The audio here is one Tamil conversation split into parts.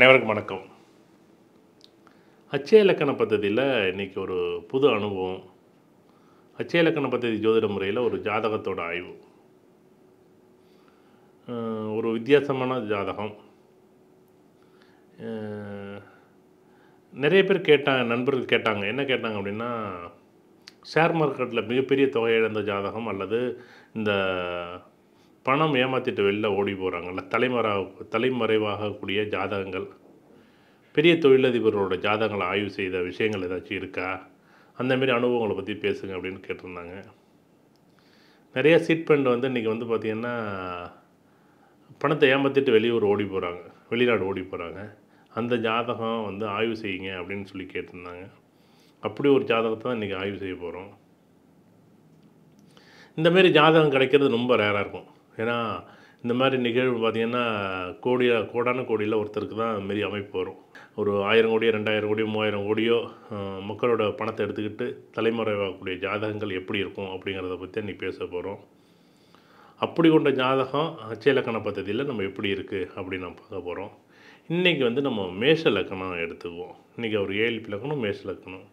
அனைவருக்கும் வணக்கம். அச்சய இலக்கண பദ്ധதியில் இன்றைக்கி ஒரு புது அனுபவம். அச்சய இலக்கண பദ്ധதி ஜோதிட முறையில் ஒரு ஜாதகத்தோட ஆய்வு. ஒரு வித்தியாசமான ஜாதகம். நிறைய பேர் கேட்டாங்க நண்பர்கள் கேட்டாங்க என்ன கேட்டாங்க அப்படின்னா ஷேர் மார்க்கெட்டில் மிகப்பெரிய தொகை இழந்த ஜாதகம் அல்லது இந்த பணம் ஏமாற்றிட்டு வெளில ஓடி போகிறாங்கல்ல தலைமறை தலைமறைவாகக்கூடிய ஜாதகங்கள். பெரிய தொழிலதிபர்களோட ஜாதகங்களை ஆய்வு செய்த விஷயங்கள் ஏதாச்சும் இருக்கா? அந்தமாரி அனுபவங்களை பற்றி பேசுங்க அப்படின்னு கேட்டிருந்தாங்க. நிறைய சீட் ஃபண்ட் வந்து இன்றைக்கி வந்து பார்த்திங்கன்னா பணத்தை ஏமாற்றிட்டு வெளியூர் ஓடி போகிறாங்க வெளிநாடு ஓடி போகிறாங்க அந்த ஜாதகம் வந்து ஆய்வு செய்யுங்க அப்படின்னு சொல்லி கேட்டிருந்தாங்க. அப்படி ஒரு ஜாதகத்தை தான் இன்றைக்கி ஆய்வு செய்ய போகிறோம் இந்தமாரி ஜாதகம் கிடைக்கிறது ரொம்ப ரேராக இருக்கும். ஏன்னா இந்த மாதிரி நிகழ்வு பார்த்திங்கன்னா கோடி கோடான கோடியில் ஒருத்தருக்கு தான் மாரி அமைப்பு வரும். ஒரு ஆயிரம் கோடியோ ரெண்டாயிரம் கோடியோ மூவாயிரம் கோடியோ மக்களோட பணத்தை எடுத்துக்கிட்டு தலைமறைவாகக்கூடிய ஜாதகங்கள் எப்படி இருக்கும் அப்படிங்கிறத பற்றி இன்றைக்கி பேச போகிறோம் அப்படி கொண்ட ஜாதகம் அச்சலக்கண பத்ததியில் நம்ம எப்படி இருக்குது அப்படின்னு நம்ம பார்க்க போகிறோம் இன்றைக்கி வந்து நம்ம மேஷ லக்கணம் எடுத்துக்குவோம். இன்றைக்கி ஒரு ஏழு லக்கணம் மேஷ லக்கணம்.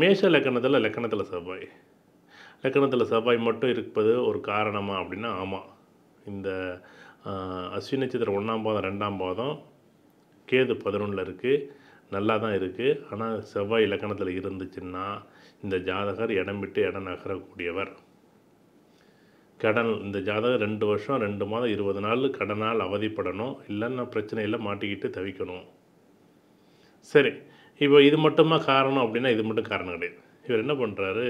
மேஷ லக்கணத்தில் லக்கணத்தில் செவ்வாய். லக்கணத்தில் செவ்வாய் மட்டும் இருப்பது ஒரு காரணமா அப்படின்னா ஆமாம் இந்த அஸ்வினி நட்சத்திரம் ஒன்றாம் பாதம் ரெண்டாம் பாதம் கேது பதினொன்றில் இருக்குது நல்லா தான் இருக்குது ஆனால் செவ்வாய் இலக்கணத்தில் இருந்துச்சுன்னா இந்த ஜாதகர் இடம் விட்டு இடம் நகரக்கூடியவர். கடன் இந்த ஜாதகம் ரெண்டு வருஷம் ரெண்டு மாதம் இருபது நாள் கடனால் அவதிப்படணும். இல்லைன்னா பிரச்சனையில் மாட்டிக்கிட்டு தவிக்கணும். சரி. இப்போ இது மட்டுமா காரணம் அப்படின்னா இது மட்டும் காரணம் கிடையாது. இவர் என்ன பண்ணுறாரு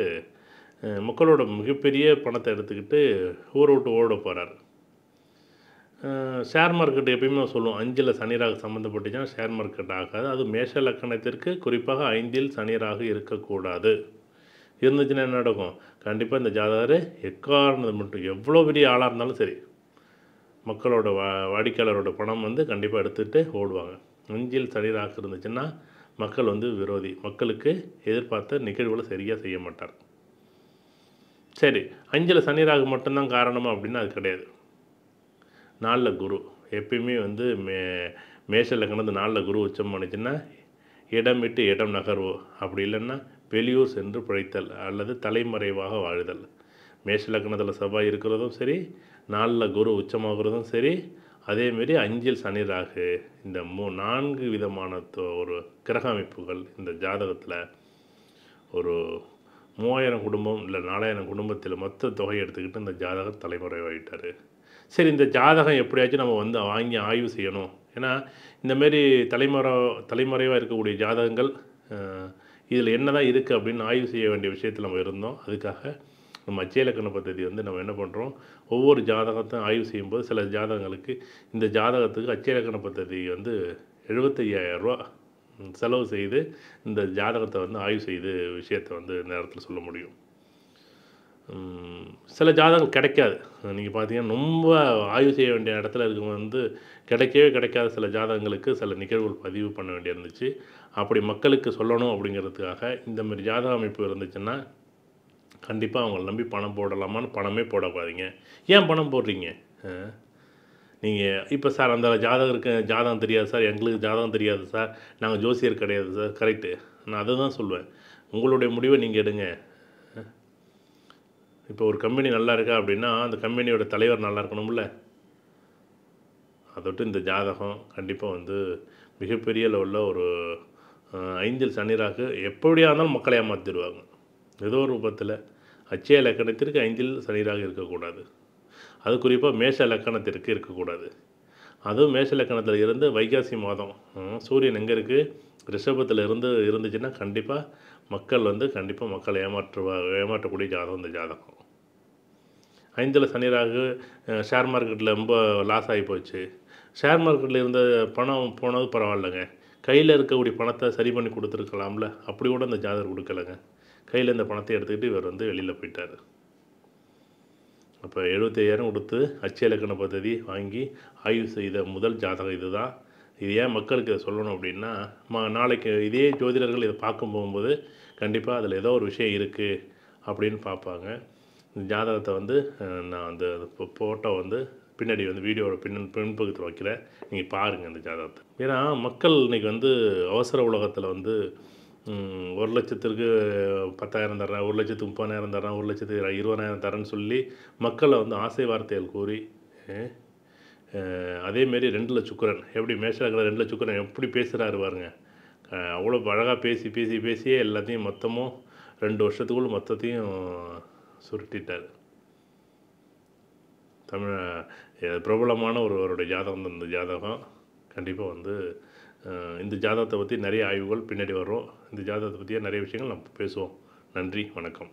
மக்களோட மிகப்பெரிய பணத்தை எடுத்துக்கிட்டு ஊரை விட்டு ஓட போகிறார் ஷேர் மார்க்கெட் எப்பயுமே சொல்லுவோம் அஞ்சில் சனிராக சம்மந்தப்பட்டுச்சுன்னா ஷேர் மார்க்கெட் ஆகாது. அது மேஷ லக்கணத்திற்கு குறிப்பாக ஐந்தில் சனிராக இருக்கக்கூடாது. இருந்துச்சுன்னா என்ன நடக்கும்? கண்டிப்பாக இந்த ஜாதகர் எக்காரணது மட்டும் எவ்வளோ பெரிய ஆளாக இருந்தாலும் சரி மக்களோட வா வாடிக்கையாளரோட பணம் வந்து கண்டிப்பாக எடுத்துகிட்டு ஓடுவாங்க. அஞ்சில் சனிராக இருந்துச்சுன்னா மக்கள் வந்து விரோதி. மக்களுக்கு எதிர்பார்த்த நிகழ்வுகளை சரியாக செய்ய மாட்டார். சரி அஞ்சில் சனிராகு மட்டும்தான் காரணமாக அப்படின்னா அது கிடையாது. நாளில் குரு. எப்பயுமே வந்து மே மேஷ லக்கணத்து நாளில் குரு உச்சம் பண்ணிச்சுன்னா இடம் விட்டு இடம் நகர்வோ. அப்படி இல்லைன்னா வெளியூர் சென்று பிழைத்தல் அல்லது தலைமறைவாக வாழுதல். மேஷ லக்கணத்தில் செவ்வாய் இருக்கிறதும் சரி நாளில் குரு உச்சமாகிறதும் சரி அதேமாரி அஞ்சில் சனி ராகு இந்த மூ நான்கு விதமான ஒரு கிரக அமைப்புகள் இந்த ஜாதகத்தில் ஒரு மூவாயிரம் குடும்பம் இல்லை நாலாயிரம் குடும்பத்தில் மொத்த தொகையை எடுத்துக்கிட்டு இந்த ஜாதக தலைமுறைவாயிட்டார். சரி இந்த ஜாதகம் எப்படியாச்சும் நம்ம வந்து வாங்கி ஆய்வு செய்யணும். ஏன்னா இந்தமாரி தலைமுறை தலைமுறைவாக இருக்கக்கூடிய ஜாதகங்கள் இதில் என்ன தான் இருக்குது அப்படின்னு ஆய்வு செய்ய வேண்டிய விஷயத்தில் நம்ம இருந்தோம். அதுக்காக நம்ம அச்சயலக்கண பദ്ധதி வந்து நம்ம என்ன பண்ணுறோம் ஒவ்வொரு ஜாதகத்தையும் ஆய்வு செய்யும்போது சில ஜாதகங்களுக்கு இந்த ஜாதகத்துக்கு அச்சயலக்கண பദ്ധதி வந்து எழுபத்தையாயிரம் ரூபா செலவு செய்து இந்த ஜாதகத்தை வந்து ஆய்வு செய்து விஷயத்தை வந்து நேரத்தில் சொல்ல முடியும். சில ஜாதகம் கிடைக்காது. நீங்கள் பார்த்தீங்கன்னா ரொம்ப ஆய்வு செய்ய வேண்டிய இடத்துல இருக்கவங்க வந்து கிடைக்கவே கிடைக்காத சில ஜாதகங்களுக்கு சில நிகழ்வுகள் பதிவு பண்ண வேண்டியிருந்துச்சு அப்படி மக்களுக்கு சொல்லணும் அப்படிங்கிறதுக்காக இந்த மாதிரி ஜாதக அமைப்பு இருந்துச்சுன்னா கண்டிப்பாக அவங்கள நம்பி பணம் போடலாமான்னு பணமே போடக்கூடாதீங்க. ஏன் பணம் போடுறீங்க? நீங்கள் இப்போ சார் அந்த ஜாதகருக்கு ஜாதகம் தெரியாது சார் எங்களுக்கு ஜாதகம் தெரியாது சார் நாங்கள் ஜோசியர் கிடையாது சார் கரெக்டு நான் அதை தான் சொல்லுவேன் உங்களுடைய முடிவை நீங்கள் எடுங்க. இப்போ ஒரு கம்பெனி நல்லா இருக்கா அப்படின்னா அந்த கம்பெனியோட தலைவர் நல்லா இருக்கணும்ல? அதோட்டு இந்த ஜாதகம் கண்டிப்பாக வந்து மிகப்பெரிய லெவலில் ஒரு ஐந்தில் சனிராக எப்படியா இருந்தாலும் மக்களை ஏமாற்றிடுவாங்க ஏதோ ஒரு ரூபத்தில் அச்சய லக்கணத்திற்கு ஐந்தில் சனிராக இருக்கக்கூடாது. அது குறிப்பாக மேஷ லக்கணத்திற்கு இருக்கக்கூடாது. அதுவும் மேஷ லக்கணத்தில் இருந்து வைகாசி மாதம் சூரியன் எங்கே இருக்குது ரிஷபத்தில் இருந்து இருந்துச்சுன்னா கண்டிப்பாக மக்கள் வந்து கண்டிப்பாக மக்களை ஏமாற்றுவா ஏமாற்றக்கூடிய ஜாதகம் இந்த ஜாதகம். ஐந்தில் சனிராகு ஷேர் மார்க்கெட்டில் ரொம்ப லாஸ் ஆகி போச்சு. ஷேர் மார்க்கெட்டில் இருந்த பணம் போனது பரவாயில்லைங்க. கையில் இருக்கக்கூடிய பணத்தை சரி பண்ணி கொடுத்துருக்கலாம்ல. அப்படி கூட இந்த ஜாதகர் கொடுக்கலங்க. கையில் இந்த பணத்தை எடுத்துக்கிட்டு இவர் வந்து வெளியில் போயிட்டார். அப்போ எழுபத்தையாயிரம் கொடுத்து அச்சு இலக்கண பദ്ധதி வாங்கி ஆய்வு செய்த முதல் ஜாதகம் இதுதான். இது ஏன் மக்களுக்கு இதை சொல்லணும் அப்படின்னா ம நாளைக்கு இதே ஜோதிடர்கள் இதை பார்க்கும் போகும்போது கண்டிப்பாக அதில் ஏதோ ஒரு விஷயம் இருக்குது அப்படின்னு பார்ப்பாங்க. இந்த ஜாதகத்தை வந்து நான் அந்த ஃபோட்டோ வந்து பின்னாடி வந்து வீடியோவோட பின் பின்பக்கத்தில் வைக்கிறேன். நீங்கள் பாருங்கள் அந்த ஜாதகத்தை. ஏன்னா மக்கள் இன்றைக்கி வந்து அவசர உலகத்தில் வந்து ஒரு லட்சத்திற்கு பத்தாயிரம் தரேன் ஒரு லட்சத்து முப்பதாயிரம் தரேன் ஒரு லட்சத்து இருபதாயிரம் தரேன்னு சொல்லி மக்களை வந்து ஆசை வார்த்தைகள் கூறி அதேமாரி ரெண்டில் சுக்கரன். எப்படி மேஷராக்கிற ரெண்டில் சுக்கரன் எப்படி பேசுகிறாரு பாருங்க. அவ்வளோ அழகாக பேசி பேசி பேசியே எல்லாத்தையும் மொத்தமும் ரெண்டு வருஷத்துக்குள்ள மொத்தத்தையும் சுருட்டிட்டார். தமிழ் பிரபலமான ஒருவருடைய ஜாதகம் தான் இந்த ஜாதகம் கண்டிப்பாக வந்து இந்த ஜாதகத்தை பற்றி நிறைய ஆய்வுகள் பின்னாடி வரும் இந்த ஜாதகத்தை பற்றிய நிறைய விஷயங்கள் நம்ம பேசுவோம். நன்றி வணக்கம்.